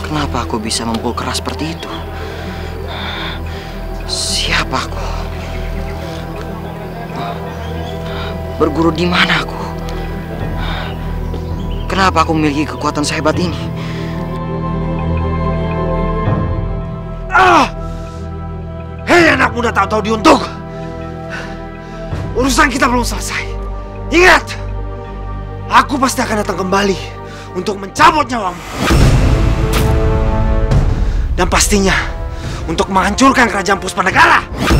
Kenapa aku bisa memukul keras seperti itu? Siapa aku? Berguru di mana aku? Kenapa aku memiliki kekuatan sehebat ini? Ah! Hei anak muda tak tahu diuntuk. Urusan kita belum selesai. Ingat, aku pasti akan datang kembali untuk mencabut nyawamu. Dan pastinya untuk menghancurkan kerajaan Puspanegara. Ah,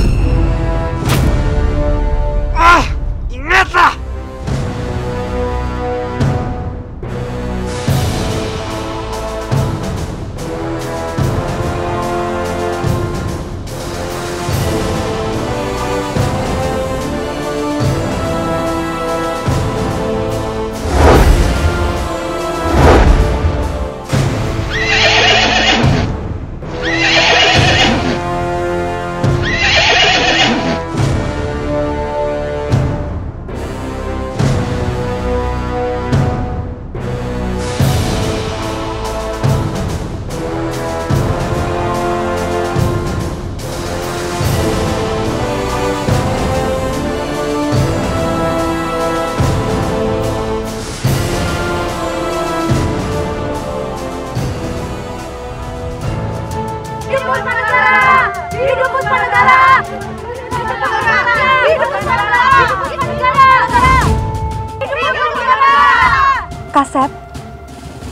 Kasep,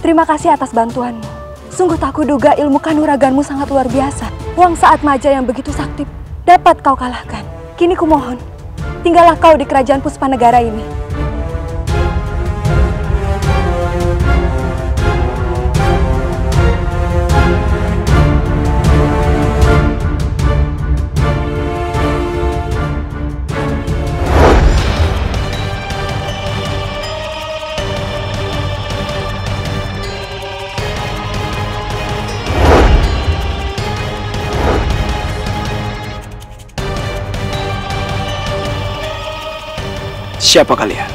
terima kasih atas bantuanmu. Sungguh tak kuduga ilmu kanuraganmu sangat luar biasa. Uang saat maja yang begitu sakti dapat kau kalahkan. Kini kumohon, tinggallah kau di kerajaan Puspanegara ini. Siapa kalian?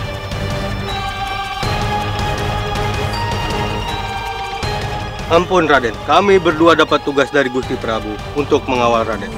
Ampun Raden, kami berdua dapat tugas dari Gusti Prabu untuk mengawal Raden.